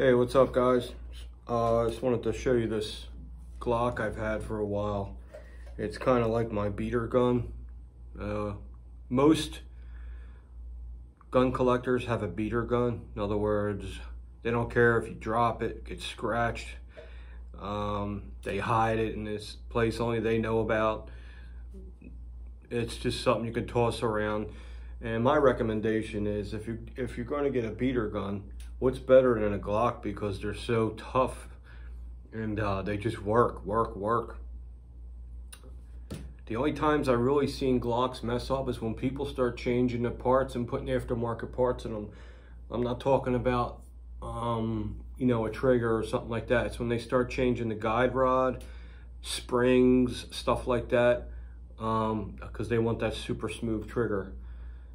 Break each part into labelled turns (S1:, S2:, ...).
S1: Hey, what's up guys? Uh, I just wanted to show you this Glock I've had for a while. It's kind of like my beater gun. Uh, most gun collectors have a beater gun. In other words, they don't care if you drop it, gets scratched. Um, they hide it in this place only they know about. It's just something you can toss around. And my recommendation is if you if you're going to get a beater gun, what's better than a Glock because they're so tough and uh, they just work, work, work. The only times I really seen Glocks mess up is when people start changing the parts and putting aftermarket parts in them. I'm not talking about, um, you know, a trigger or something like that. It's when they start changing the guide rod, springs, stuff like that, because um, they want that super smooth trigger.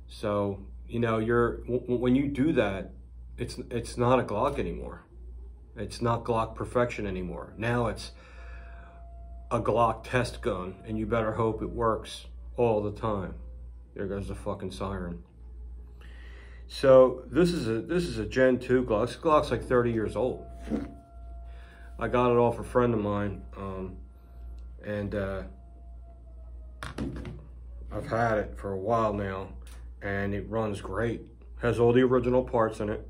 S1: So, you know, you're when you do that, it's it's not a Glock anymore. It's not Glock perfection anymore. Now it's a Glock test gun, and you better hope it works all the time. There goes the fucking siren. So this is a this is a Gen 2 Glock. This Glock's like 30 years old. I got it off a friend of mine, um, and uh, I've had it for a while now, and it runs great. Has all the original parts in it.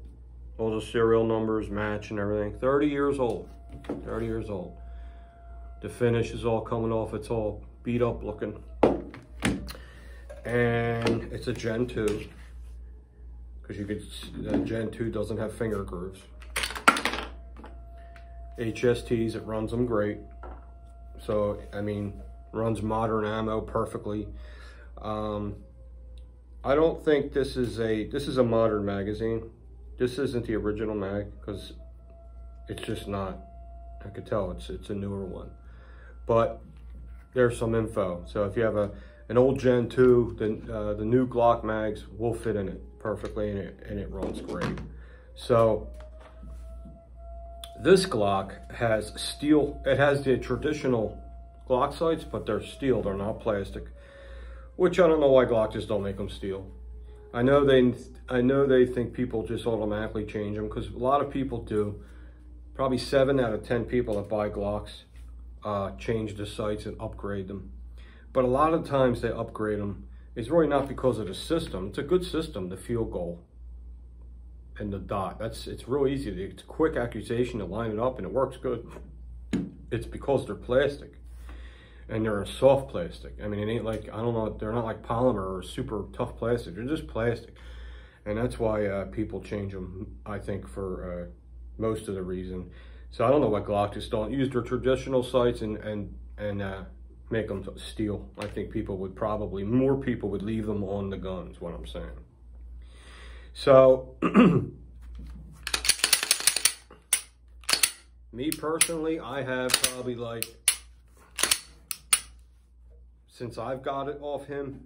S1: All the serial numbers match and everything. 30 years old. 30 years old. The finish is all coming off. It's all beat up looking. And it's a Gen 2. Because you could, Gen 2 doesn't have finger grooves. HSTs, it runs them great. So, I mean, runs modern ammo perfectly. Um, I don't think this is a, this is a modern magazine. This isn't the original mag because it's just not. I could tell it's it's a newer one, but there's some info. So if you have a an old Gen 2, the uh, the new Glock mags will fit in it perfectly, and it and it runs great. So this Glock has steel. It has the traditional Glock sights, but they're steel. They're not plastic. Which I don't know why Glock just don't make them steel. I know they I know they think people just automatically change them because a lot of people do. Probably seven out of 10 people that buy Glocks uh, change the sights and upgrade them. But a lot of times they upgrade them. It's really not because of the system. It's a good system, the field goal and the dot. That's It's real easy. It's a quick acquisition to line it up and it works good. It's because they're plastic and they're a soft plastic. I mean, it ain't like, I don't know, they're not like polymer or super tough plastic. They're just plastic. And that's why uh, people change them, I think, for uh, most of the reason. So I don't know why Glock just don't use their traditional sights and, and, and uh, make them steel. I think people would probably, more people would leave them on the guns, what I'm saying. So, me personally, I have probably like since I've got it off him,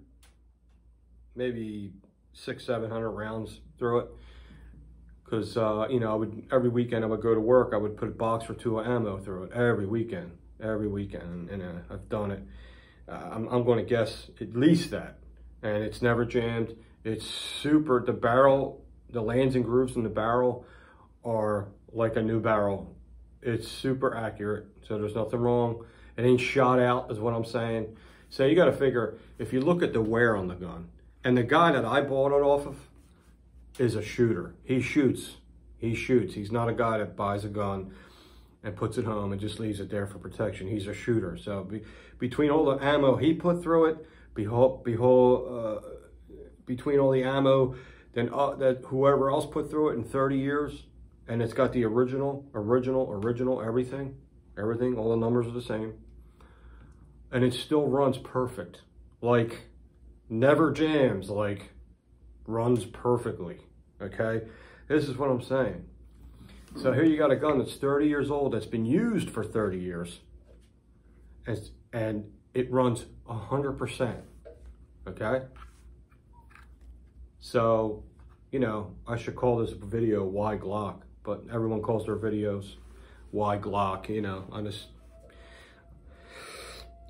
S1: maybe six, 700 rounds through it. Cause, uh, you know, I would, every weekend I would go to work, I would put a box or two of ammo through it every weekend, every weekend. And, uh, I've done it. Uh, I'm, I'm going to guess at least that. And it's never jammed. It's super, the barrel, the lands and grooves in the barrel are like a new barrel. It's super accurate. So there's nothing wrong. It ain't shot out is what I'm saying. So you got to figure, if you look at the wear on the gun, and the guy that I bought it off of is a shooter. He shoots. He shoots. He's not a guy that buys a gun and puts it home and just leaves it there for protection. He's a shooter. So be, between all the ammo he put through it, behold, behold, uh, between all the ammo then uh, that whoever else put through it in 30 years, and it's got the original, original, original, everything, everything, all the numbers are the same and it still runs perfect. Like, never jams, like, runs perfectly, okay? This is what I'm saying. So here you got a gun that's 30 years old, that's been used for 30 years, and, and it runs 100%, okay? So, you know, I should call this video Why Glock, but everyone calls their videos Why Glock, you know, I just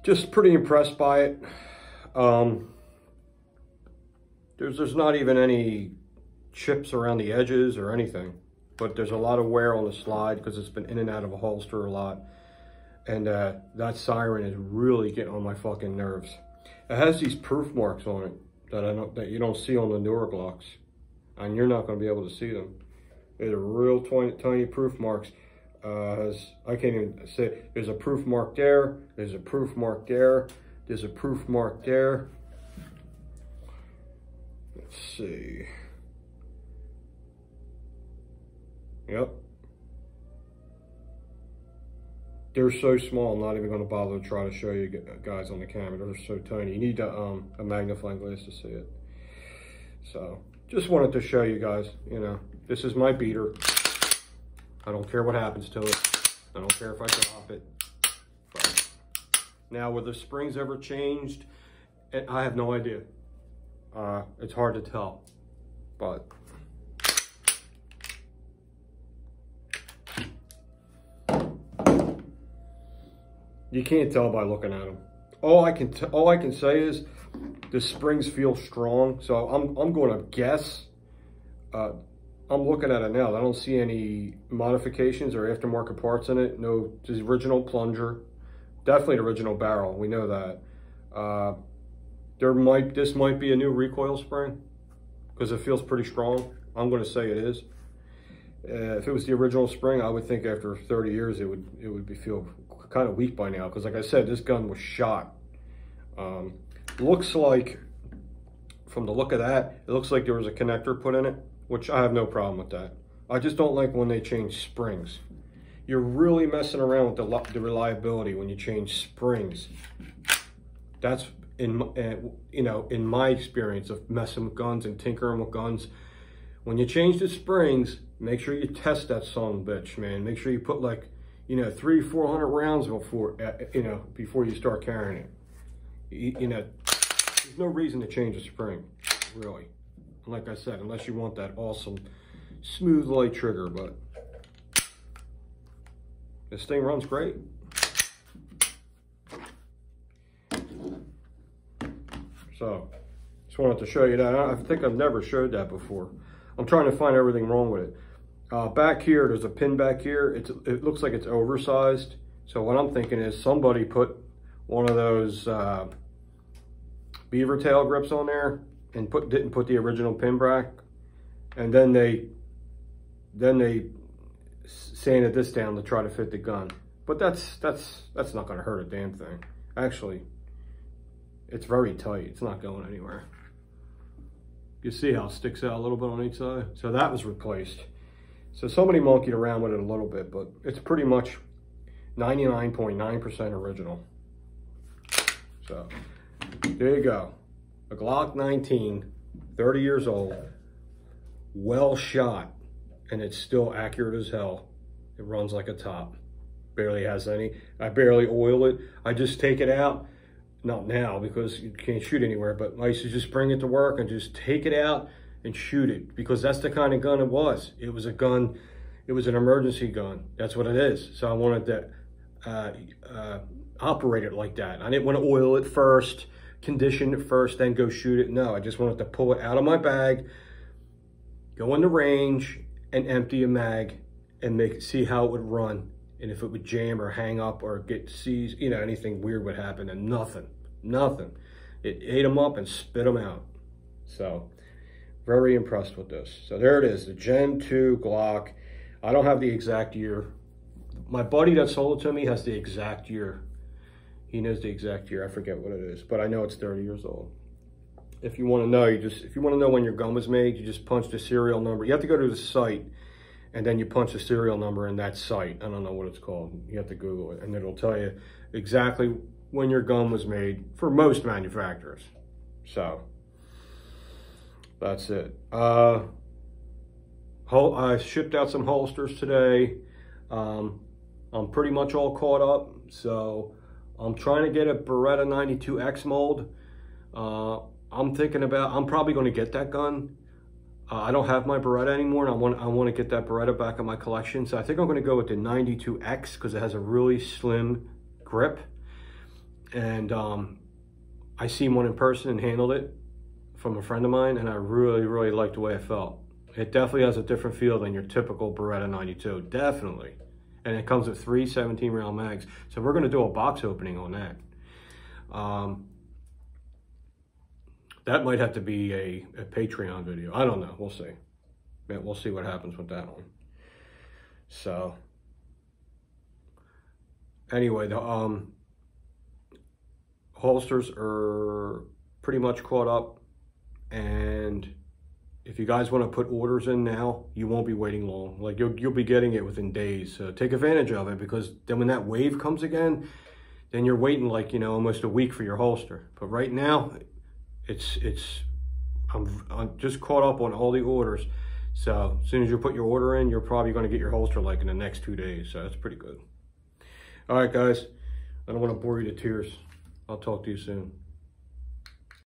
S1: just pretty impressed by it. Um, there's, there's not even any chips around the edges or anything. but there's a lot of wear on the slide because it's been in and out of a holster a lot. And uh, that siren is really getting on my fucking nerves. It has these proof marks on it that I don't that you don't see on the newer Glocks, and you're not going to be able to see them. They're real tiny, tiny proof marks. Uh, has I can't even say there's a proof mark there. There's a proof mark there. There's a proof mark there. Let's see. Yep. They're so small, I'm not even going to bother to try to show you guys on the camera. They're so tiny. You need um, a magnifying glass to see it. So, just wanted to show you guys, you know, this is my beater. I don't care what happens to it. I don't care if I drop it. But now, were the springs ever changed? I have no idea. Uh, it's hard to tell, but You can't tell by looking at them. All I can all I can say is the springs feel strong. So I'm I'm going to guess. Uh, I'm looking at it now. I don't see any modifications or aftermarket parts in it. No, the original plunger. Definitely the original barrel. We know that. Uh, there might this might be a new recoil spring because it feels pretty strong. I'm going to say it is. Uh, if it was the original spring, I would think after 30 years it would it would be feel kind of weak by now because like I said, this gun was shot. Um, looks like, from the look of that, it looks like there was a connector put in it, which I have no problem with that. I just don't like when they change springs. You're really messing around with the, the reliability when you change springs. That's in uh, you know in my experience of messing with guns and tinkering with guns. When you change the springs, make sure you test that son bitch, man. Make sure you put like you know, three, 400 rounds before, uh, you know, before you start carrying it. You, you know, there's no reason to change a spring, really. Like I said, unless you want that awesome smooth light trigger, but this thing runs great. So, just wanted to show you that. I think I've never showed that before. I'm trying to find everything wrong with it. Uh, back here, there's a pin back here. It's, it looks like it's oversized. So what I'm thinking is somebody put one of those uh, beaver tail grips on there and put didn't put the original pin back. And then they then they sanded this down to try to fit the gun. But that's that's that's not gonna hurt a damn thing. Actually, it's very tight. It's not going anywhere. You see how it sticks out a little bit on each side? So that was replaced. So somebody monkeyed around with it a little bit, but it's pretty much 99.9% original. So there you go. A Glock 19, 30 years old, well shot, and it's still accurate as hell. It runs like a top. Barely has any. I barely oil it. I just take it out. Not now because you can't shoot anywhere, but I used to just bring it to work and just take it out and shoot it because that's the kind of gun it was. It was a gun, it was an emergency gun. That's what it is. So I wanted to uh, uh, operate it like that. I didn't want to oil it first, condition it first, then go shoot it. No, I just wanted to pull it out of my bag, go in the range and empty a mag and make see how it would run and if it would jam or hang up or get seized, you know, anything weird would happen and nothing, nothing. It ate them up and spit them out. So very impressed with this. So there it is, the Gen 2 Glock. I don't have the exact year. My buddy that sold it to me has the exact year. He knows the exact year. I forget what it is, but I know it's 30 years old. If you want to know, you just if you want to know when your gun was made, you just punch the serial number. You have to go to the site and then you punch the serial number in that site. I don't know what it's called. You have to Google it and it'll tell you exactly when your gun was made for most manufacturers. So that's it. Uh, I shipped out some holsters today. Um, I'm pretty much all caught up. So I'm trying to get a Beretta 92X mold. Uh, I'm thinking about, I'm probably going to get that gun. Uh, I don't have my Beretta anymore and I want, I want to get that Beretta back in my collection. So I think I'm going to go with the 92X because it has a really slim grip. And um, I seen one in person and handled it from a friend of mine, and I really, really liked the way it felt. It definitely has a different feel than your typical Beretta 92, definitely. And it comes with three 17 round mags. So we're gonna do a box opening on that. Um, that might have to be a, a Patreon video. I don't know, we'll see. Yeah, we'll see what happens with that one. So, anyway, the um, holsters are pretty much caught up and if you guys want to put orders in now, you won't be waiting long. Like you'll you'll be getting it within days. So take advantage of it because then when that wave comes again, then you're waiting like you know almost a week for your holster. But right now, it's it's I'm I'm just caught up on all the orders. So as soon as you put your order in, you're probably going to get your holster like in the next two days. So that's pretty good. All right, guys. I don't want to bore you to tears. I'll talk to you soon.